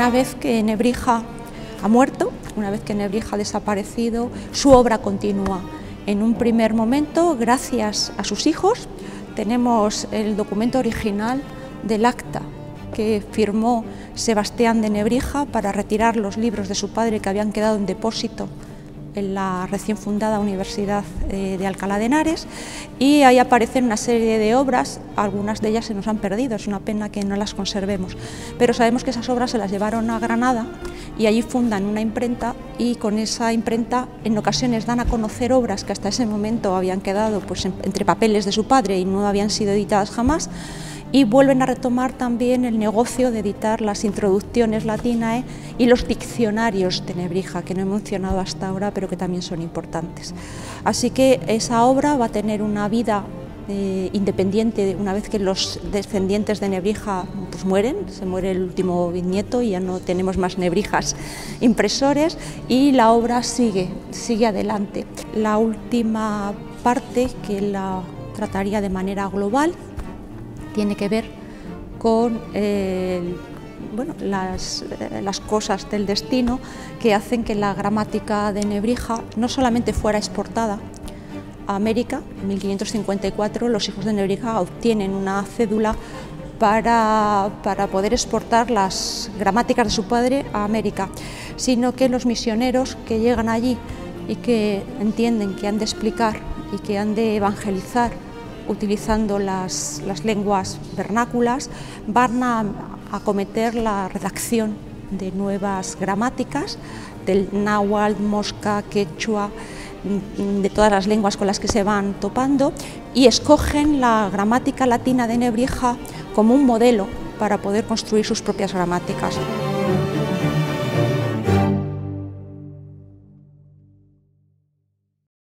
Una vez que Nebrija ha muerto, una vez que Nebrija ha desaparecido, su obra continúa. En un primer momento, gracias a sus hijos, tenemos el documento original del acta que firmó Sebastián de Nebrija para retirar los libros de su padre que habían quedado en depósito en la recién fundada Universidad eh, de Alcalá de Henares y ahí aparecen una serie de obras, algunas de ellas se nos han perdido, es una pena que no las conservemos, pero sabemos que esas obras se las llevaron a Granada y allí fundan una imprenta y con esa imprenta en ocasiones dan a conocer obras que hasta ese momento habían quedado pues, entre papeles de su padre y no habían sido editadas jamás y vuelven a retomar también el negocio de editar las introducciones latinae y los diccionarios de Nebrija, que no he mencionado hasta ahora, pero que también son importantes. Así que esa obra va a tener una vida eh, independiente una vez que los descendientes de Nebrija pues, mueren, se muere el último bisnieto y ya no tenemos más Nebrijas impresores y la obra sigue, sigue adelante. La última parte que la trataría de manera global tiene que ver con eh, bueno, las, eh, las, cosas del destino que hacen que la gramática de Nebrija no solamente fuera exportada a América, en 1554 los hijos de Nebrija obtienen una cédula para, para poder exportar las gramáticas de su padre a América, sino que los misioneros que llegan allí y que entienden que han de explicar y que han de evangelizar utilizando las, lenguas vernáculas, van a acometer la redacción de nuevas gramáticas del náhuatl, mosca, quechua, mm, de todas las lenguas con las que se van topando y escogen la gramática latina de Nebrija como un modelo para poder construir sus propias gramáticas.